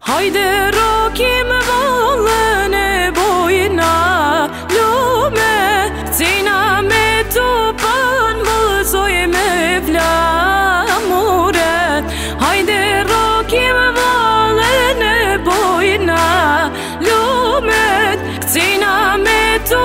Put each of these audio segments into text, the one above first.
Haydi rokim valene boyuna lume Tina me të pan më zoj me Haydi rokim valene boyuna lume Tina me të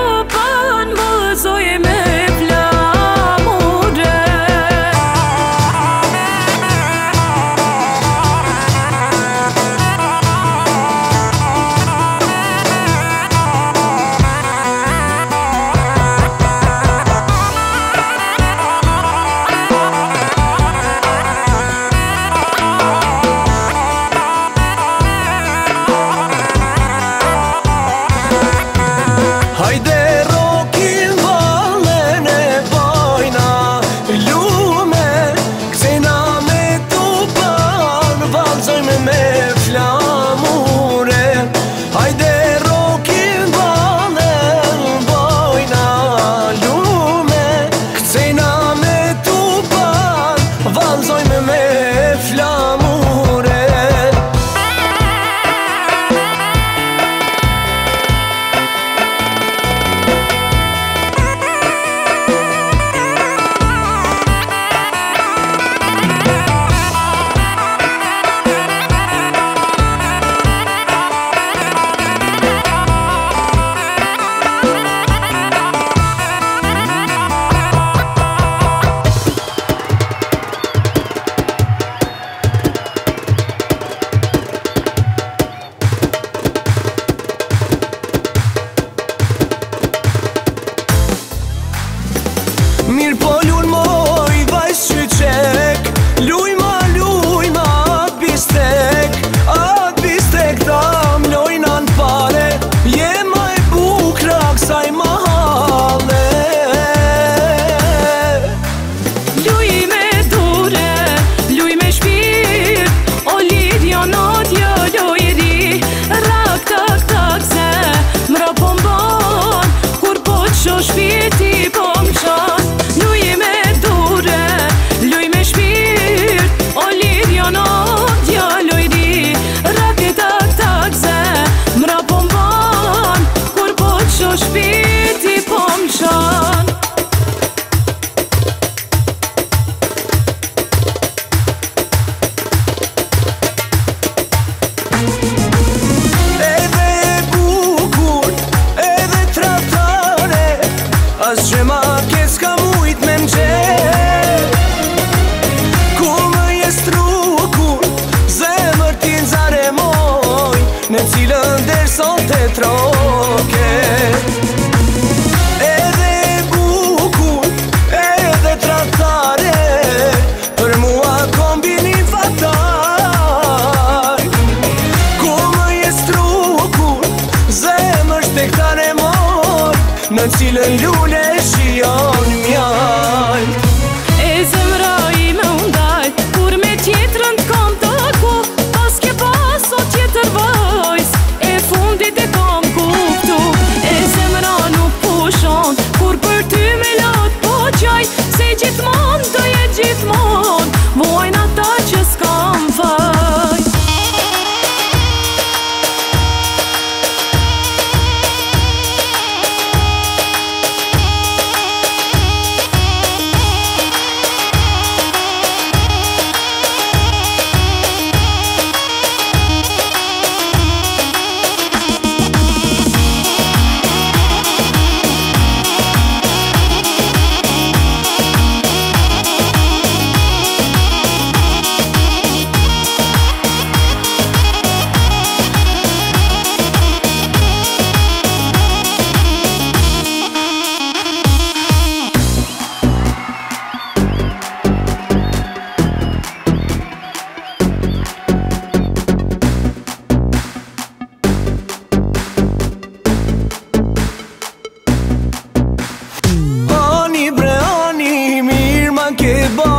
ke ba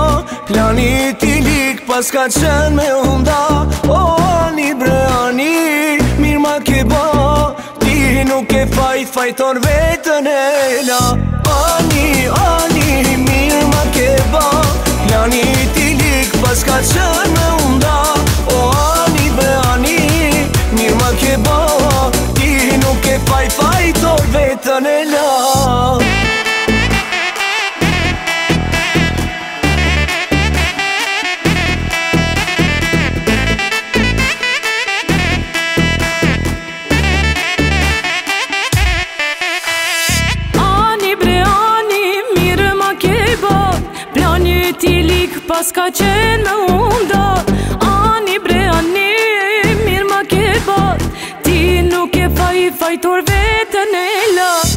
Plani ti lik pas ka qen me unda O ani bre ani, mirë ma ke ba Ti nuk e fajt, fajton vetën e la Ani, ani, mirë ma ke ba Plani i lik pas ka qen me unda pas ka qenë me undat Ani bre ani mirë ma ke Ti nuk e faj fajtor vetën e lat